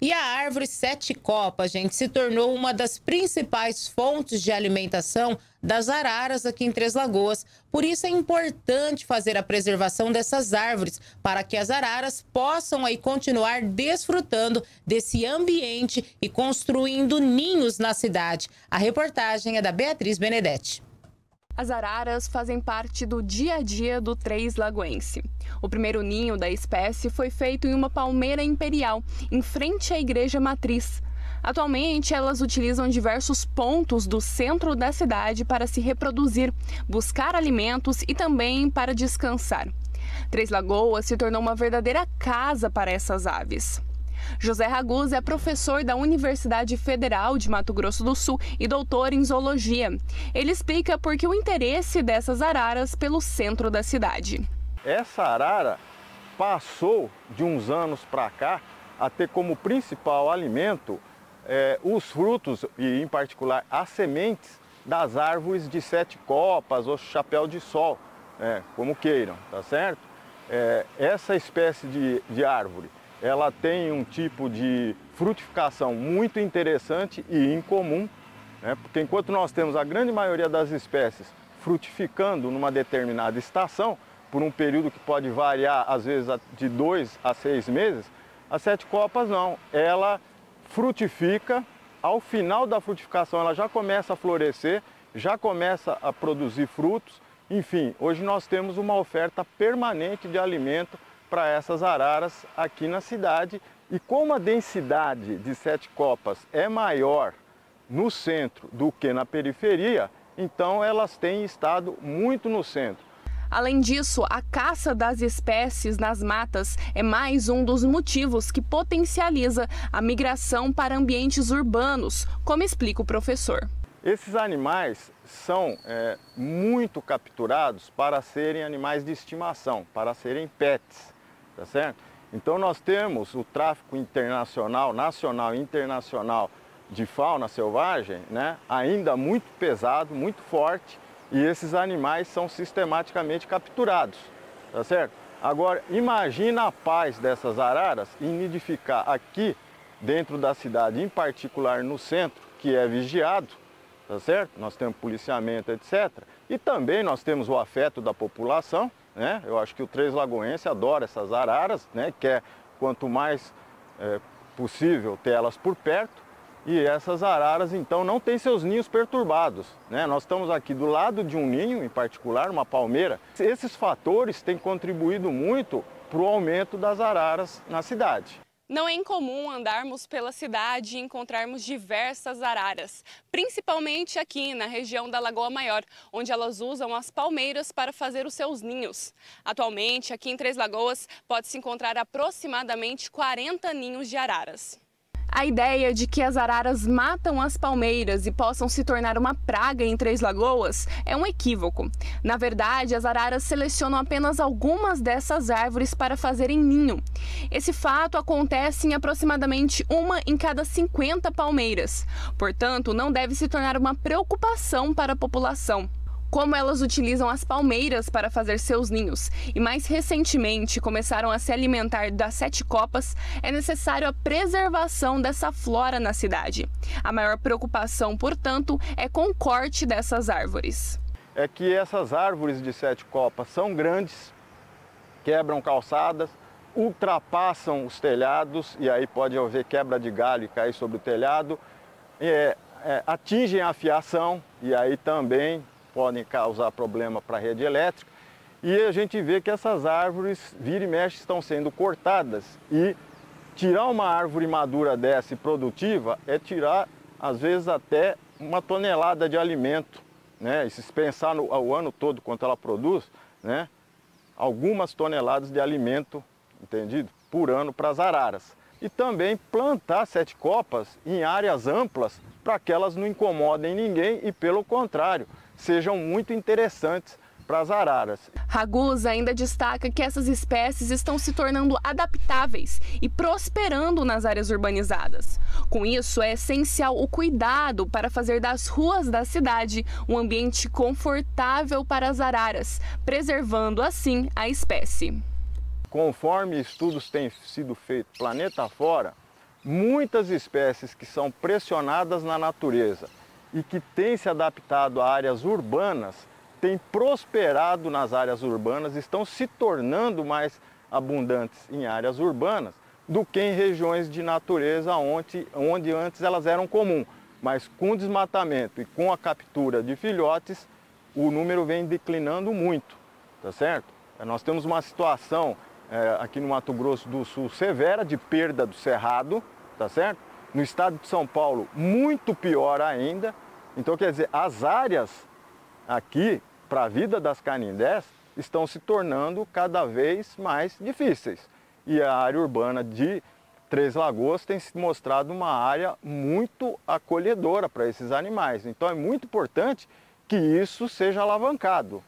E a árvore sete copas, gente, se tornou uma das principais fontes de alimentação das araras aqui em Três Lagoas. Por isso é importante fazer a preservação dessas árvores para que as araras possam aí continuar desfrutando desse ambiente e construindo ninhos na cidade. A reportagem é da Beatriz Benedetti. As araras fazem parte do dia a dia do Três Lagoense. O primeiro ninho da espécie foi feito em uma palmeira imperial, em frente à igreja matriz. Atualmente, elas utilizam diversos pontos do centro da cidade para se reproduzir, buscar alimentos e também para descansar. Três Lagoas se tornou uma verdadeira casa para essas aves. José Raguz é professor da Universidade Federal de Mato Grosso do Sul e doutor em zoologia. Ele explica por que o interesse dessas araras pelo centro da cidade. Essa arara passou de uns anos para cá a ter como principal alimento é, os frutos e, em particular, as sementes das árvores de sete copas ou chapéu de sol, é, como queiram, tá certo? É, essa espécie de, de árvore ela tem um tipo de frutificação muito interessante e incomum, né? porque enquanto nós temos a grande maioria das espécies frutificando numa determinada estação, por um período que pode variar às vezes de dois a seis meses, a sete copas não, ela frutifica, ao final da frutificação ela já começa a florescer, já começa a produzir frutos, enfim, hoje nós temos uma oferta permanente de alimento para essas araras aqui na cidade. E como a densidade de sete copas é maior no centro do que na periferia, então elas têm estado muito no centro. Além disso, a caça das espécies nas matas é mais um dos motivos que potencializa a migração para ambientes urbanos, como explica o professor. Esses animais são é, muito capturados para serem animais de estimação, para serem pets tá certo? Então nós temos o tráfico internacional, nacional e internacional de fauna selvagem, né, ainda muito pesado, muito forte, e esses animais são sistematicamente capturados, tá certo? Agora, imagina a paz dessas araras em nidificar aqui dentro da cidade, em particular no centro, que é vigiado, tá certo? Nós temos policiamento, etc. E também nós temos o afeto da população, né? Eu acho que o Três Lagoense adora essas araras, né? quer quanto mais é, possível ter elas por perto. E essas araras então não têm seus ninhos perturbados. Né? Nós estamos aqui do lado de um ninho, em particular, uma palmeira. Esses fatores têm contribuído muito para o aumento das araras na cidade. Não é incomum andarmos pela cidade e encontrarmos diversas araras, principalmente aqui na região da Lagoa Maior, onde elas usam as palmeiras para fazer os seus ninhos. Atualmente, aqui em Três Lagoas, pode-se encontrar aproximadamente 40 ninhos de araras. A ideia de que as araras matam as palmeiras e possam se tornar uma praga em Três Lagoas é um equívoco. Na verdade, as araras selecionam apenas algumas dessas árvores para fazerem ninho. Esse fato acontece em aproximadamente uma em cada 50 palmeiras. Portanto, não deve se tornar uma preocupação para a população como elas utilizam as palmeiras para fazer seus ninhos e mais recentemente começaram a se alimentar das sete copas, é necessário a preservação dessa flora na cidade. A maior preocupação, portanto, é com o corte dessas árvores. É que essas árvores de sete copas são grandes, quebram calçadas, ultrapassam os telhados e aí pode haver quebra de galho e cair sobre o telhado, é, é, atingem a fiação e aí também podem causar problema para a rede elétrica. E a gente vê que essas árvores, vira e mexe, estão sendo cortadas. E tirar uma árvore madura dessa e produtiva é tirar, às vezes, até uma tonelada de alimento. Né? E se pensar no, ao ano todo quanto ela produz, né? algumas toneladas de alimento, entendido? Por ano para as araras. E também plantar sete copas em áreas amplas para que elas não incomodem ninguém e, pelo contrário, sejam muito interessantes para as araras. Raguz ainda destaca que essas espécies estão se tornando adaptáveis e prosperando nas áreas urbanizadas. Com isso, é essencial o cuidado para fazer das ruas da cidade um ambiente confortável para as araras, preservando assim a espécie. Conforme estudos têm sido feitos planeta fora, muitas espécies que são pressionadas na natureza e que têm se adaptado a áreas urbanas, têm prosperado nas áreas urbanas, estão se tornando mais abundantes em áreas urbanas do que em regiões de natureza onde, onde antes elas eram comuns. Mas com o desmatamento e com a captura de filhotes, o número vem declinando muito, tá certo? Nós temos uma situação é, aqui no Mato Grosso do Sul severa de perda do cerrado, tá certo? No estado de São Paulo, muito pior ainda. Então, quer dizer, as áreas aqui para a vida das canindés estão se tornando cada vez mais difíceis. E a área urbana de Três Lagoas tem se mostrado uma área muito acolhedora para esses animais. Então é muito importante que isso seja alavancado.